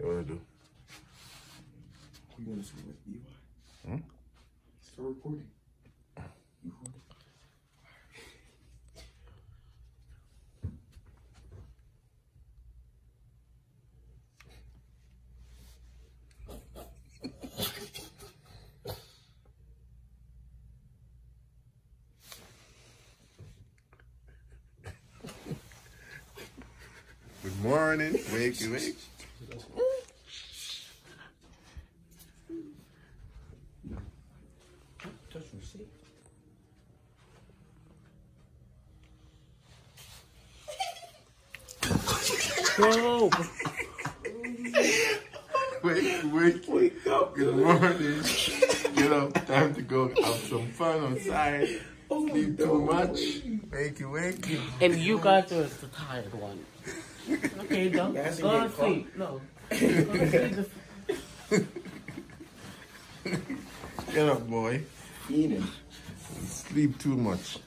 You wanna do? You wanna sleep with? Eli? Hmm? Start recording. You want it? Good morning. Wakey wake. Touch receipt. Bro, Wake, wake. Wake up. Good morning. Get up. Time to go have some fun outside. Sleep too much. Wakey wakey. and you guys are the tired one. Okay, don't go to getting sleep. No. Sleep. Get up, boy. Eating. Sleep too much.